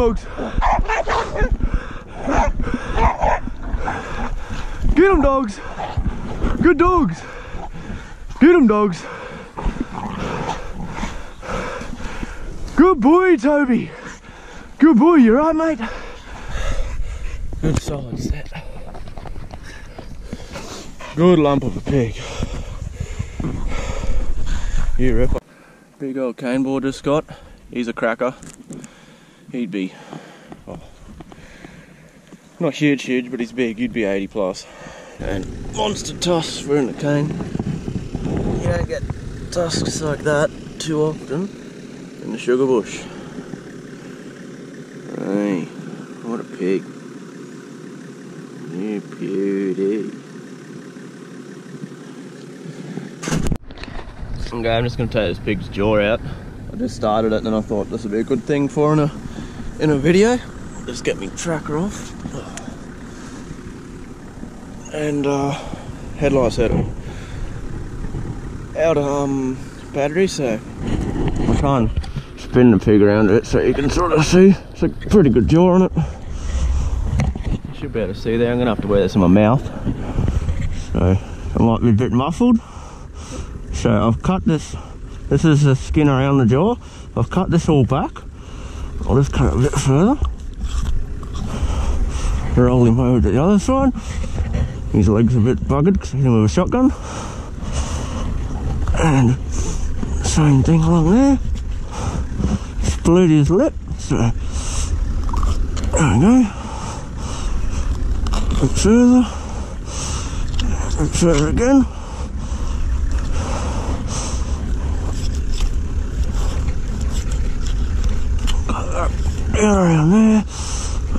dogs. Get them, dogs. Good dogs. Get them, dogs. Good boy, Toby. Good boy, you right, mate? Good solid set. Good lump of a pig. You ripper. Big old cane boar just got. He's a cracker. He'd be oh, not huge, huge, but he's big. He'd be 80 plus. And monster tusks for in the cane. You don't get tusks like that too often in the sugar bush. Hey, what a pig. You beauty. Okay, I'm just gonna take this pig's jaw out. I just started it and then I thought this would be a good thing for a in a video. Just get me tracker off. And uh headlights out of out of um battery so I'll try and spin the pig around it so you can sort of see. It's a pretty good jaw on it. You should be able to see there. I'm gonna have to wear this in my mouth. So I might be a bit muffled. So I've cut this, this is the skin around the jaw. I've cut this all back. I'll just cut a bit further. Roll him over to the other side. His legs a bit buggered because he's with a shotgun. And same thing along there. Split his lip. So there we go. A bit further. A bit further again. Around there.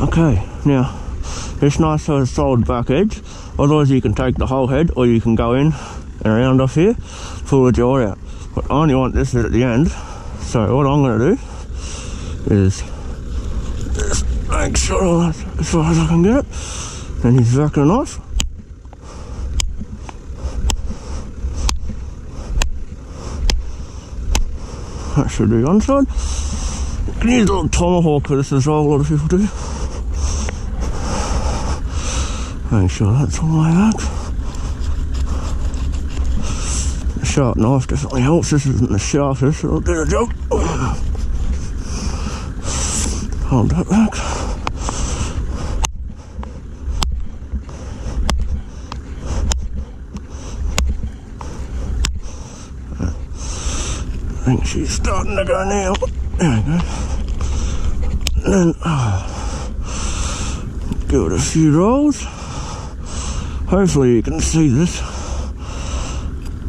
Okay, now it's nice sort of solid back edge. Otherwise, you can take the whole head, or you can go in and around off here, pull the jaw out. But I only want this at the end. So what I'm going to do is just make sure as far as I can get it. Then he's the knife. That should be one side. A little tomahawk this as well, a lot of people do. Make sure that's all way back. The sharp knife definitely helps. This isn't the sharpest, I'll do the job. Hold that back. I think she's starting to go now. There uh, we go. And then oh, give it a few rolls. Hopefully you can see this.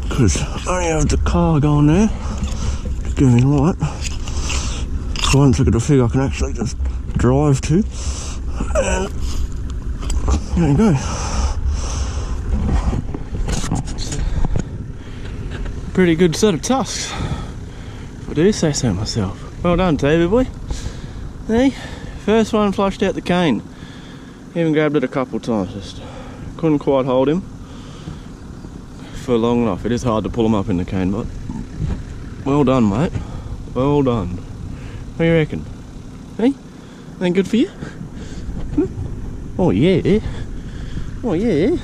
Because I only have the car going there give me light. So once I get a figure I can actually just drive to. And there you go. Pretty good set of tusks. I do say so myself. Well done, Toby boy. Hey, first one flushed out the cane. Even grabbed it a couple times, just couldn't quite hold him for long enough. It is hard to pull him up in the cane, but well done, mate. Well done. What do you reckon? Hey, ain't good for you? Hmm? Oh yeah. Oh yeah.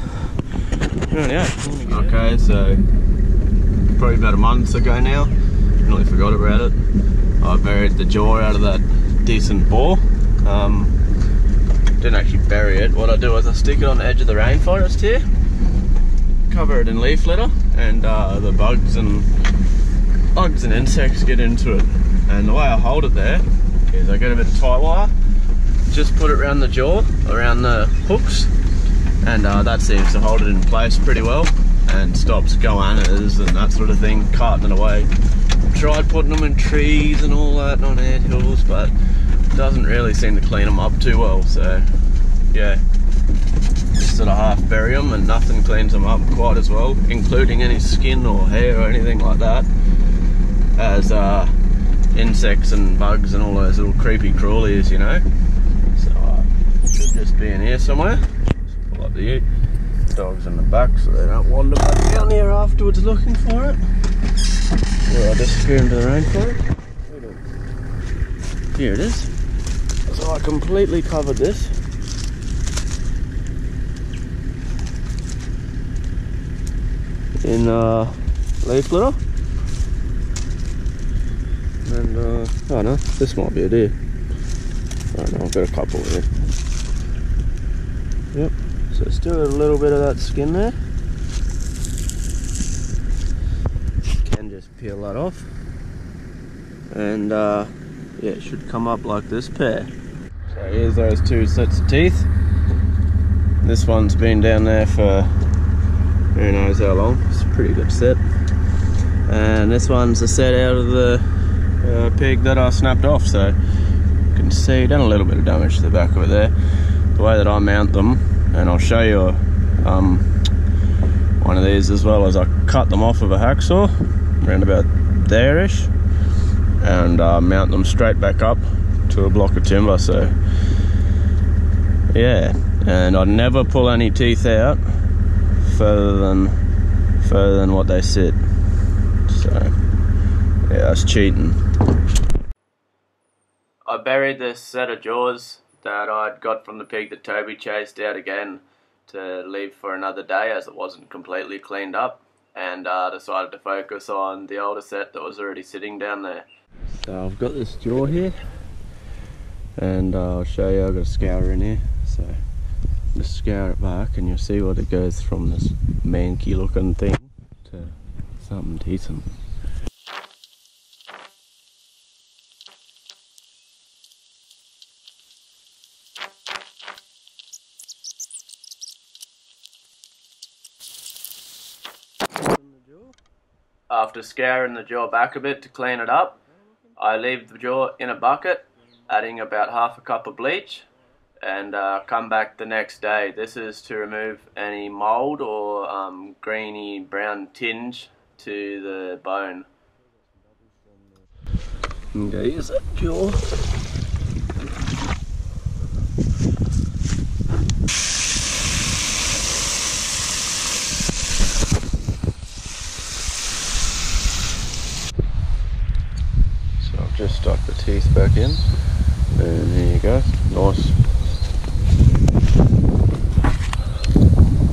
Okay, so probably about a month ago now nearly forgot about it. I buried the jaw out of that decent boar. Um, didn't actually bury it. What I do is I stick it on the edge of the rainforest here, cover it in leaf litter, and uh, the bugs and bugs and insects get into it. And the way I hold it there is I get a bit of tight wire, just put it around the jaw, around the hooks, and uh, that seems to hold it in place pretty well and stops goannas and that sort of thing carting it away tried putting them in trees and all that on ant hills, but doesn't really seem to clean them up too well. So, yeah, just sort of half bury them and nothing cleans them up quite as well, including any skin or hair or anything like that, as uh, insects and bugs and all those little creepy crawlies, you know. So, uh, should just be in here somewhere. Just pull up the dogs in the back so they don't wander back down here afterwards looking for it. Well, I'll disappear into the rainforest. Here it is. So I completely covered this. In uh, leaf litter. And uh, oh no, this might be a deer. I don't know, I've got a couple here. Yep, so still a little bit of that skin there. Can just peel that off. And uh, yeah, it should come up like this pair. So here's those two sets of teeth. This one's been down there for who knows how long. It's a pretty good set. And this one's a set out of the uh, pig that I snapped off. So you can see, done a little bit of damage to the back of it there. The way that I mount them, and I'll show you um, one of these as well as I cut them off of a hacksaw around about there-ish and uh, mount them straight back up to a block of timber so yeah. And I never pull any teeth out further than further than what they sit. So yeah that's cheating. I buried this set of jaws that I'd got from the pig that Toby chased out again to leave for another day as it wasn't completely cleaned up and uh, decided to focus on the older set that was already sitting down there. So I've got this jaw here and uh, I'll show you, I've got a scourer in here so just scour it back and you'll see what it goes from this manky looking thing to something decent. After scouring the jaw back a bit to clean it up, I leave the jaw in a bucket, adding about half a cup of bleach, and uh, come back the next day. This is to remove any mould or um, greeny brown tinge to the bone. Okay, here's that jaw. just stuck the teeth back in. And there you go. Nice.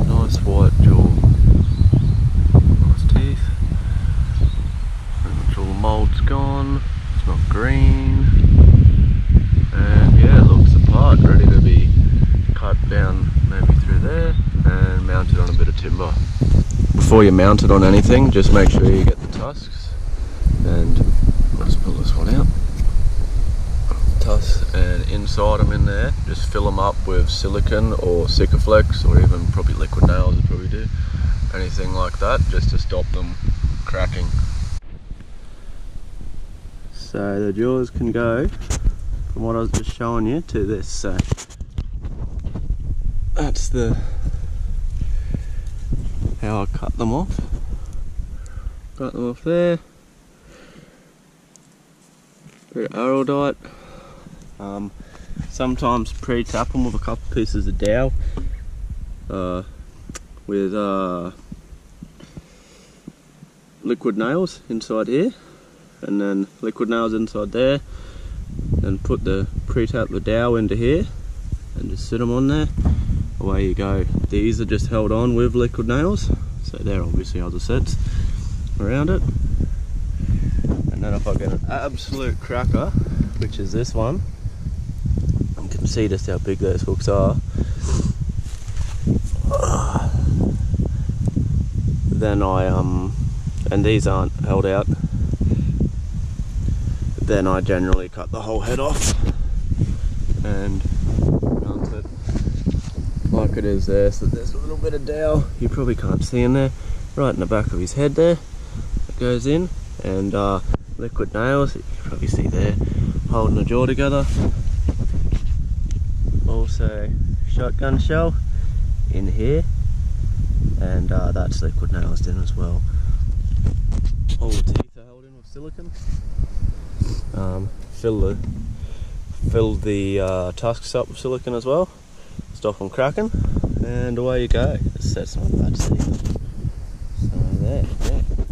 Nice white jaw. Nice teeth. Pretty much all the mould's gone. It's not green. And yeah it looks the part ready to be cut down maybe through there and mounted on a bit of timber. Before you mount it on anything just make sure you get the tusks and let's pull this one out inside them in there. Just fill them up with silicone or Sikaflex or even probably liquid nails would probably do. Anything like that just to stop them cracking. So the jaws can go from what I was just showing you to this so that's the how I cut them off. Cut them off there. Bit of araldite. Um, sometimes pre-tap them with a couple pieces of dowel uh, with uh, liquid nails inside here and then liquid nails inside there and put the pre-tap the dowel into here and just sit them on there. Away you go. These are just held on with liquid nails so they're obviously other sets around it. And then if I get an absolute cracker, which is this one, can see just how big those hooks are. Then I, um, and these aren't held out, then I generally cut the whole head off and mount it like it is there. So there's a little bit of dowel, you probably can't see in there, right in the back of his head there, it goes in and uh, liquid nails you can probably see there holding the jaw together also shotgun shell in here. And uh, that's liquid nails in as well. All the teeth are held in with silicone um, fill the fill the uh, tusks up with silicone as well. Stop them cracking. And away you go. It sets on that teeth so there yeah